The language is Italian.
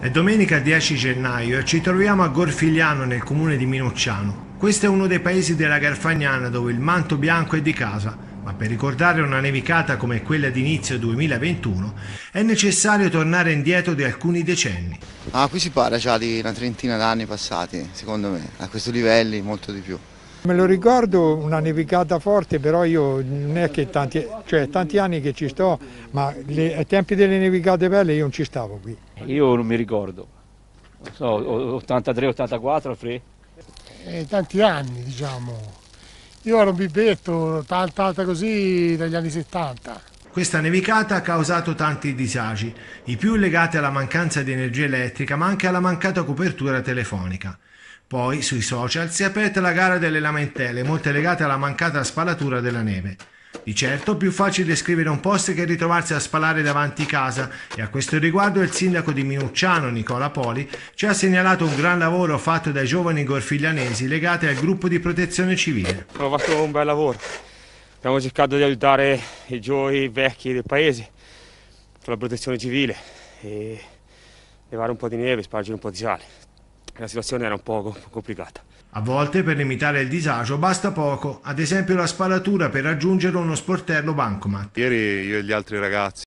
È domenica 10 gennaio e ci troviamo a Gorfigliano nel comune di Minucciano. Questo è uno dei paesi della Garfagnana dove il manto bianco è di casa, ma per ricordare una nevicata come quella di inizio 2021 è necessario tornare indietro di alcuni decenni. Ah, qui si parla già di una trentina d'anni passati, secondo me, a questi livelli molto di più. Me lo ricordo una nevicata forte, però io non è che tanti, cioè, tanti anni che ci sto, ma le, ai tempi delle nevicate belle io non ci stavo qui. Io non mi ricordo, non so, 83-84, Fre? Eh, tanti anni diciamo. Io ero un bibetto, alta alta così dagli anni 70. Questa nevicata ha causato tanti disagi, i più legati alla mancanza di energia elettrica ma anche alla mancata copertura telefonica. Poi sui social si è aperta la gara delle lamentele, molte legate alla mancata spalatura della neve. Di certo più facile scrivere un post che ritrovarsi a spalare davanti casa e a questo riguardo il sindaco di Minucciano, Nicola Poli, ci ha segnalato un gran lavoro fatto dai giovani gorfiglianesi legati al gruppo di protezione civile. Abbiamo fatto un bel lavoro, abbiamo cercato di aiutare i giovani vecchi del paese con la protezione civile e levare un po' di neve, spargere un po' di sale la situazione era un po' complicata. A volte per limitare il disagio basta poco, ad esempio la spalatura per raggiungere uno sportello bancomat. Ieri io e gli altri ragazzi